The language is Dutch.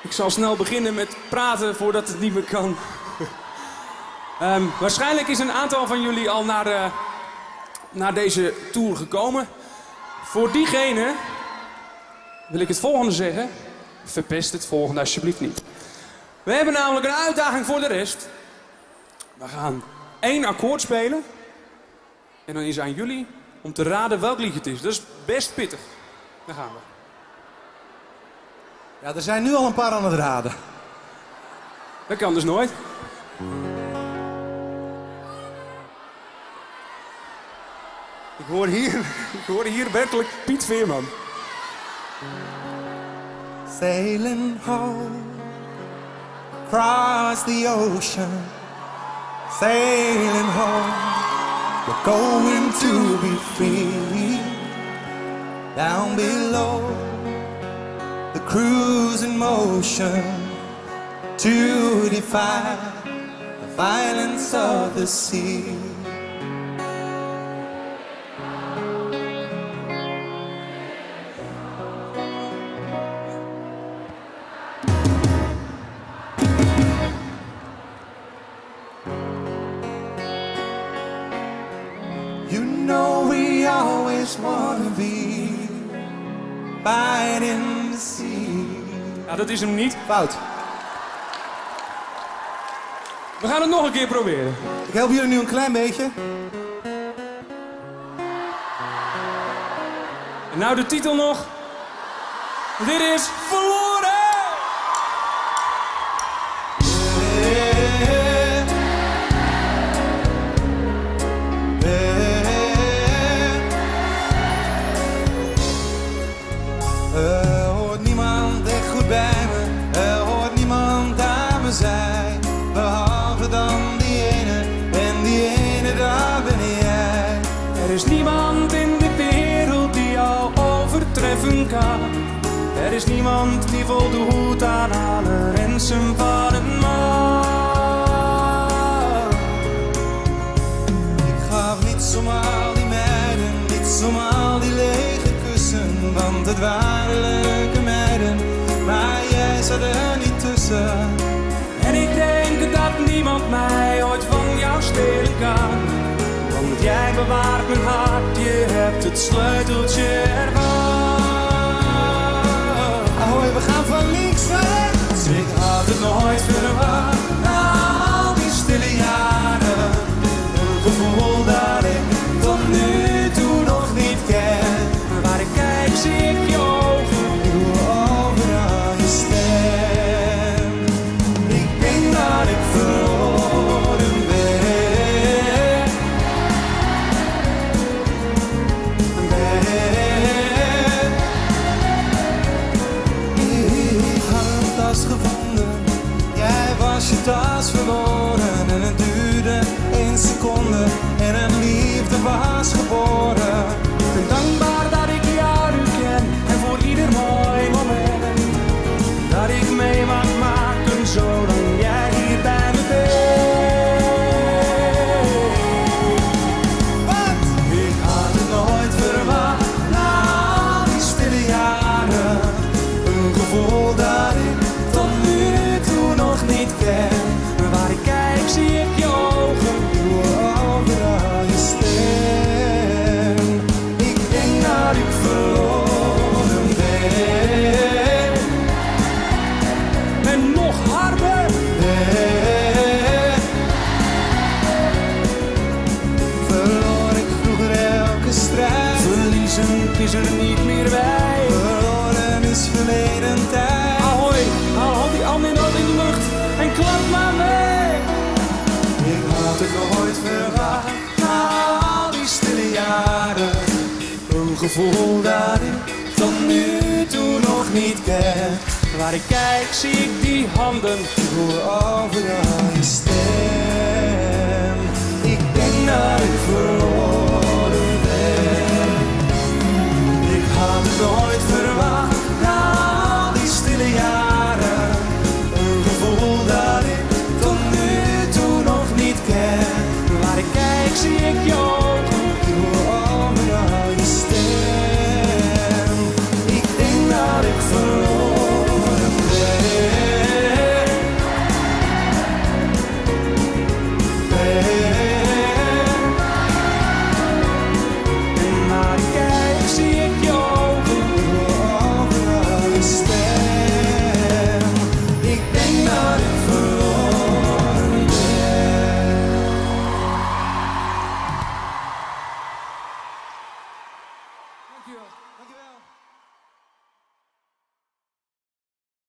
Ik zal snel beginnen met praten voordat het niet meer kan. Ehm, waarschijnlijk is een aantal van jullie al naar, de, naar deze tour gekomen. Voor diegene wil ik het volgende zeggen. Verpest het volgende alsjeblieft niet. We hebben namelijk een uitdaging voor de rest. We gaan één akkoord spelen. En dan is aan jullie om te raden welk liedje het is. Dat is best pittig. Daar gaan we. Ja, er zijn nu al een paar aan het raden. Dat kan dus nooit. Ik hoor hier, ik hoor hier werkelijk Piet Veerman. Sailing home across the ocean. Sailing home. We're going to be free. Down below, the cruise in motion to defy the violence of the sea. You know we always wanna be by in the sea. Ja, dat is hem niet. Fout. We gaan het nog een keer proberen. Ik help jullie nu een klein beetje. En nou de titel nog. Dit is Behalve dan die ene, en die ene daar ben jij. Er is niemand in de wereld die jou overtreffen kan. Er is niemand die voldoet aan alle wensen van een man. Ik gaf niets om al die meiden, niets om al die lege kussen. Want het waren leuke meiden, maar jij zat er niet tussen. Bewaart mijn hart, je hebt het sleuteltje. Tas verloren en het duurde één seconde en een liefde was geboren. Ik ben dankbaar dat ik jou nu ken en voor ieder mooi moment dat ik mee mag maken zolang jij hier bij me bent. Wat? Ik had het nooit verwacht na al die stille jaren. Een gevoel dat ik tot nu toe nog niet ken. Is er niet meer bij. Verloren is verleden tijd. Ahoy, haal al die handen in de lucht en klap maar mee. Ik had het nooit verwacht. Na al die stille jaren, een gevoel dat ik tot nu toe nog niet ken. Waar ik kijk zie ik die handen, Voor overal je stem. ik denk dat ik verloren